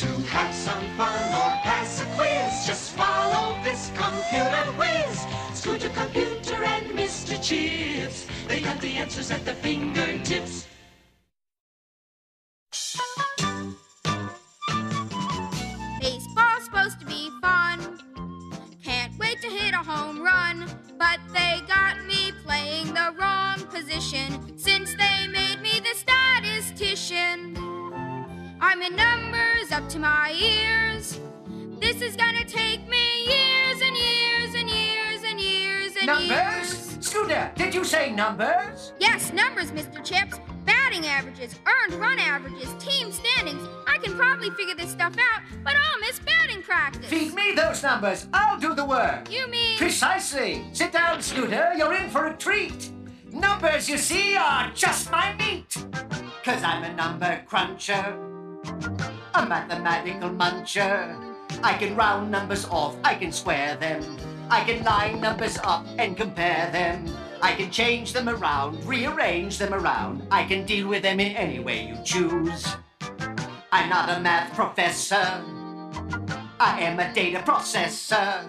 To have some fun or pass a quiz, just follow this computer whiz. Scooter Computer and Mr. Chips, they got the answers at their fingertips. Baseball's supposed to be fun. Can't wait to hit a home run. But they got me playing the wrong position since they made me the statistician. I'm in numbers up to my ears. This is gonna take me years and years and years and years and Numbers? years. Numbers? Scooter, did you say numbers? Yes, numbers, Mr. Chips. Batting averages, earned run averages, team standings. I can probably figure this stuff out, but I'll miss batting practice. Feed me those numbers. I'll do the work. You mean Precisely. Sit down, Scooter. You're in for a treat. Numbers, you see, are just my meat. Cause I'm a number cruncher, a mathematical muncher. I can round numbers off, I can square them. I can line numbers up and compare them. I can change them around, rearrange them around. I can deal with them in any way you choose. I'm not a math professor. I am a data processor.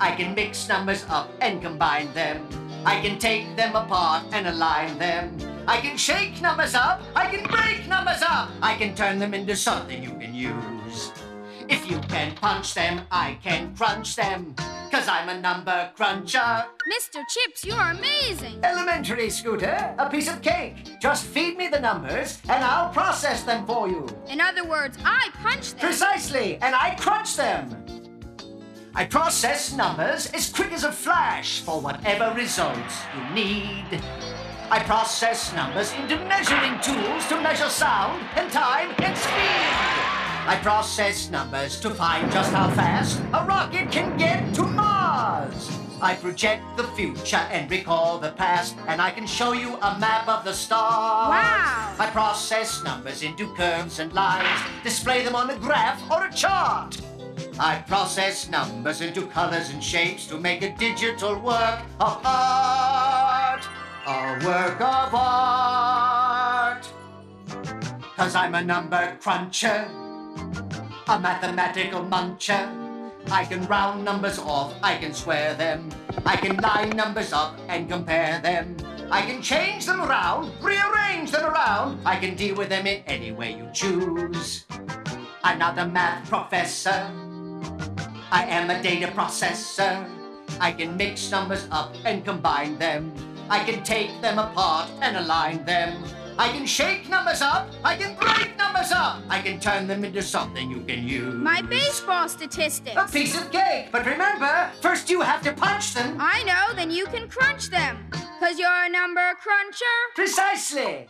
I can mix numbers up and combine them. I can take them apart and align them. I can shake numbers up. I can break. I can turn them into something you can use. If you can punch them, I can crunch them. Cause I'm a number cruncher. Mr. Chips, you're amazing. Elementary, Scooter. A piece of cake. Just feed me the numbers and I'll process them for you. In other words, I punch them. Precisely, and I crunch them. I process numbers as quick as a flash for whatever results you need. I process numbers into measuring tools to measure sound and time and speed. I process numbers to find just how fast a rocket can get to Mars. I project the future and recall the past, and I can show you a map of the stars. Wow. I process numbers into curves and lines, display them on a graph or a chart. I process numbers into colors and shapes to make a digital work of art. A work of art. Cause I'm a number cruncher, a mathematical muncher. I can round numbers off, I can square them. I can line numbers up and compare them. I can change them around, rearrange them around. I can deal with them in any way you choose. I'm not a math professor. I am a data processor. I can mix numbers up and combine them. I can take them apart and align them. I can shake numbers up. I can break numbers up. I can turn them into something you can use. My baseball statistics. A piece of cake. But remember, first you have to punch them. I know, then you can crunch them. Cause you're a number cruncher. Precisely.